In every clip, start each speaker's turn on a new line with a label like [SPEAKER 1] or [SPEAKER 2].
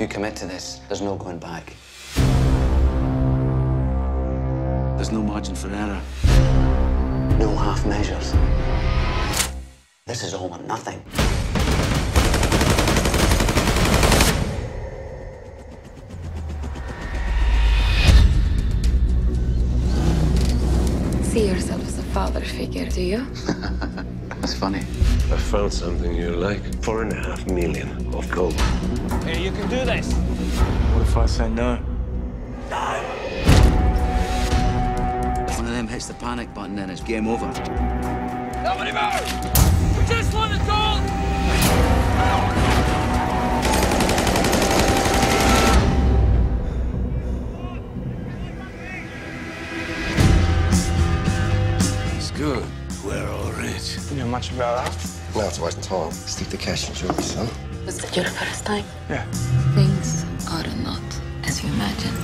[SPEAKER 1] If you commit to this, there's no going back.
[SPEAKER 2] There's no margin for error.
[SPEAKER 1] No half measures. This is all or nothing.
[SPEAKER 3] See yourself as a father figure, do you?
[SPEAKER 1] That's funny.
[SPEAKER 4] I found something you like. Four and a half million of gold.
[SPEAKER 5] Hey, you can do this.
[SPEAKER 2] What if I say no? No! If one of them hits the panic button, then it's game over.
[SPEAKER 5] Nobody move! We just won the goal!
[SPEAKER 2] It's good. We're all rich.
[SPEAKER 5] You know much about that?
[SPEAKER 4] Now it's wasting time. Stick the cash in jewelry, son.
[SPEAKER 3] Was it your first time?
[SPEAKER 5] Yeah.
[SPEAKER 3] Things are not as you imagine.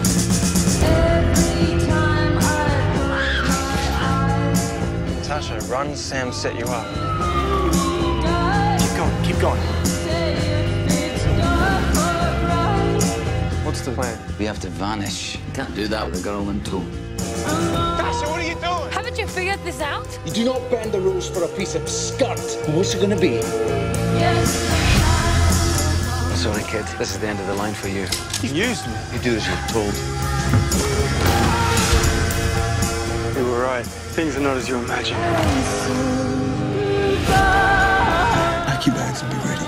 [SPEAKER 5] Natasha, run, Sam set you up. Keep going, keep going. What's the plan?
[SPEAKER 2] We have to vanish. Can't do that with a girl in tow.
[SPEAKER 3] Haven't you this out?
[SPEAKER 6] You do not bend the rules for a piece of skirt. What's it gonna be?
[SPEAKER 1] Sorry, kid. This is the end of the line for you.
[SPEAKER 5] You used me.
[SPEAKER 1] You do as you're told.
[SPEAKER 5] You were right. Things are not as you imagine.
[SPEAKER 6] Pack your bags and be ready.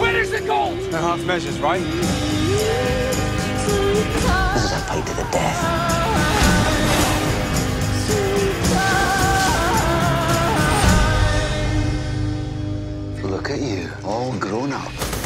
[SPEAKER 5] Where's the gold? No half measures, right?
[SPEAKER 1] This is a fight to the death. You, all grown up.